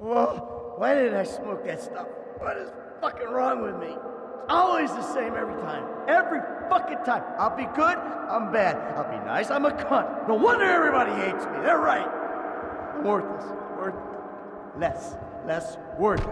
Whoa, why did I smoke that stuff? What is fucking wrong with me? It's always the same every time. Every fucking time. I'll be good, I'm bad. I'll be nice, I'm a cunt. No wonder everybody hates me. They're right. I'm worthless. Worth less. Less worth.